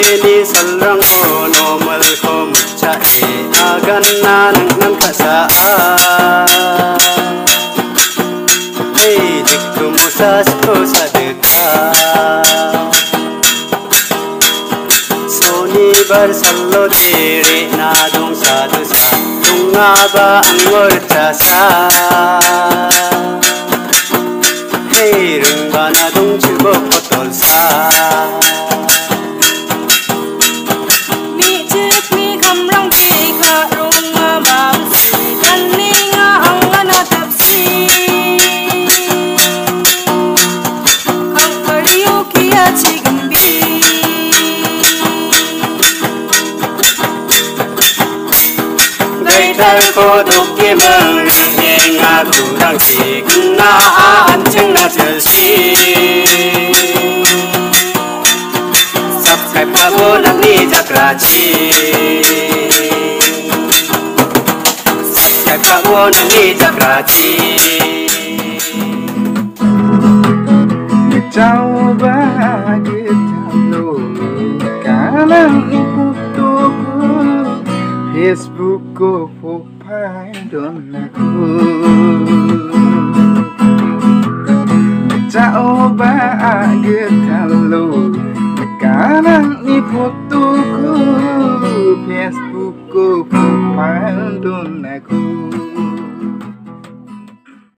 ni rang ho normal ko mucha e agan na nang nang kasa hey dikku musas ko sadka soni bar sallo dere na dong sadu sa tunga ba angor chasa hey rung ba na dong chubo Gây thơ cô đục kia mơ Nghe ngà thủ răng chỉ Cưng na an chân na chờ Subscribe ka mo nang ni Jakrachi Subscribe ka mo nang ni Jakrachi Facebook ko profile doon ako Ikaw bakit tanong ka lang iputo ko Facebook ko profile doon ako